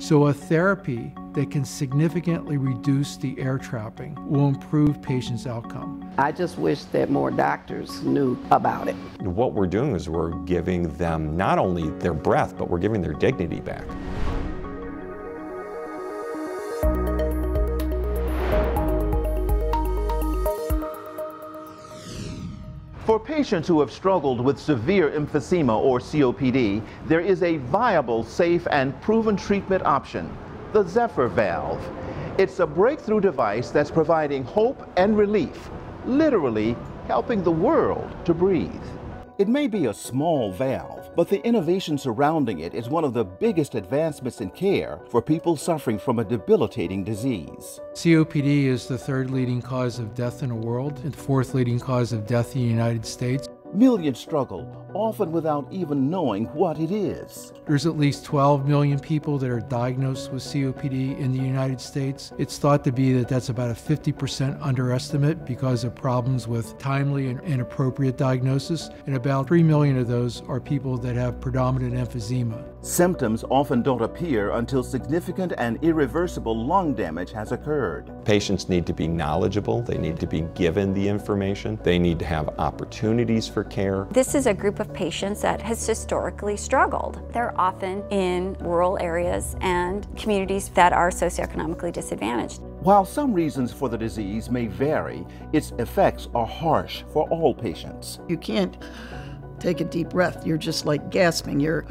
So, a therapy that can significantly reduce the air trapping will improve patients' outcome. I just wish that more doctors knew about it. What we're doing is we're giving them not only their breath, but we're giving their dignity back. For patients who have struggled with severe emphysema or COPD, there is a viable, safe, and proven treatment option, the Zephyr valve. It's a breakthrough device that's providing hope and relief, literally helping the world to breathe. It may be a small valve, but the innovation surrounding it is one of the biggest advancements in care for people suffering from a debilitating disease. COPD is the third leading cause of death in the world and fourth leading cause of death in the United States. Millions struggle, often without even knowing what it is. There's at least 12 million people that are diagnosed with COPD in the United States. It's thought to be that that's about a 50% underestimate because of problems with timely and inappropriate diagnosis, and about 3 million of those are people that have predominant emphysema. Symptoms often don't appear until significant and irreversible lung damage has occurred. Patients need to be knowledgeable, they need to be given the information, they need to have opportunities for care. This is a group of patients that has historically struggled. They're often in rural areas and communities that are socioeconomically disadvantaged. While some reasons for the disease may vary, its effects are harsh for all patients. You can't take a deep breath. You're just like gasping. You're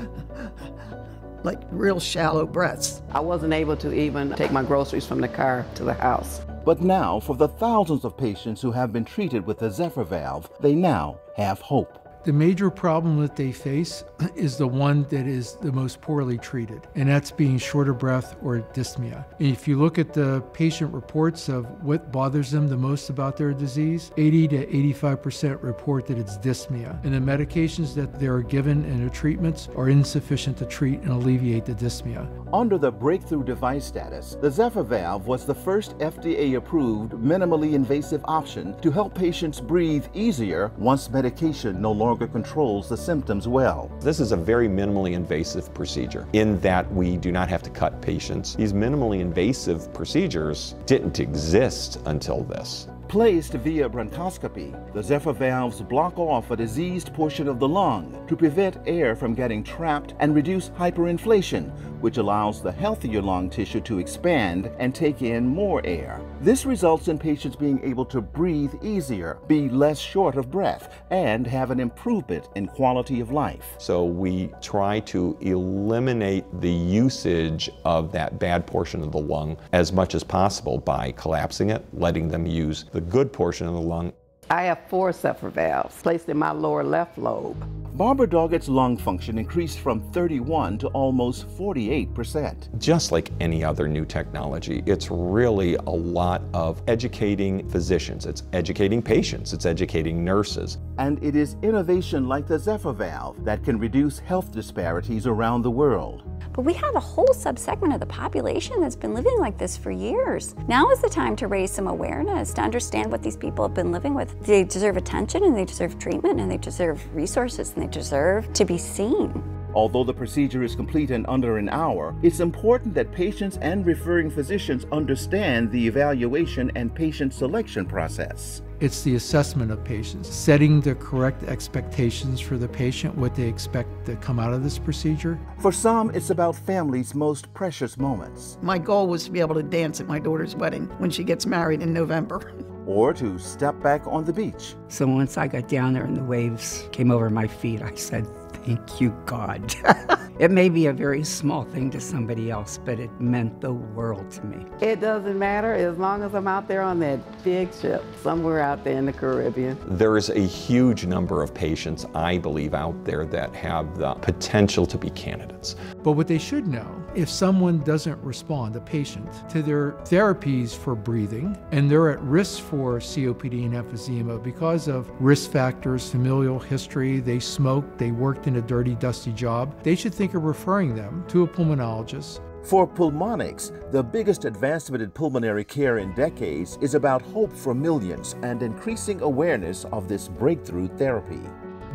like real shallow breaths. I wasn't able to even take my groceries from the car to the house. But now, for the thousands of patients who have been treated with the Zephyr valve, they now have hope. The major problem that they face is the one that is the most poorly treated, and that's being short of breath or dyspnea. If you look at the patient reports of what bothers them the most about their disease, 80 to 85% report that it's dyspnea. And the medications that they are given and the treatments are insufficient to treat and alleviate the dyspnea. Under the breakthrough device status, the Zephyr valve was the first FDA approved minimally invasive option to help patients breathe easier once medication no longer controls the symptoms well. This is a very minimally invasive procedure in that we do not have to cut patients. These minimally invasive procedures didn't exist until this. Placed via bronchoscopy, the Zephyr valves block off a diseased portion of the lung to prevent air from getting trapped and reduce hyperinflation, which allows the healthier lung tissue to expand and take in more air. This results in patients being able to breathe easier, be less short of breath, and have an improvement in quality of life. So we try to eliminate the usage of that bad portion of the lung as much as possible by collapsing it, letting them use the good portion of the lung. I have four Zephyr valves placed in my lower left lobe. Barbara Doggett's lung function increased from 31 to almost 48%. Just like any other new technology, it's really a lot of educating physicians, it's educating patients, it's educating nurses. And it is innovation like the Zephyr valve that can reduce health disparities around the world. But we have a whole subsegment of the population that's been living like this for years. Now is the time to raise some awareness, to understand what these people have been living with. They deserve attention and they deserve treatment and they deserve resources and they deserve to be seen. Although the procedure is complete in under an hour, it's important that patients and referring physicians understand the evaluation and patient selection process. It's the assessment of patients, setting the correct expectations for the patient, what they expect to come out of this procedure. For some, it's about families' most precious moments. My goal was to be able to dance at my daughter's wedding when she gets married in November. Or to step back on the beach. So once I got down there and the waves came over my feet, I said, Thank you, God. it may be a very small thing to somebody else, but it meant the world to me. It doesn't matter as long as I'm out there on that big ship somewhere out there in the Caribbean. There is a huge number of patients, I believe, out there that have the potential to be candidates. But what they should know, if someone doesn't respond, a patient, to their therapies for breathing, and they're at risk for COPD and emphysema because of risk factors, familial history, they smoked, they worked in a dirty, dusty job, they should think referring them to a pulmonologist. For Pulmonx, the biggest advancement in pulmonary care in decades is about hope for millions and increasing awareness of this breakthrough therapy.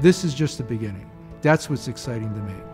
This is just the beginning. That's what's exciting to me.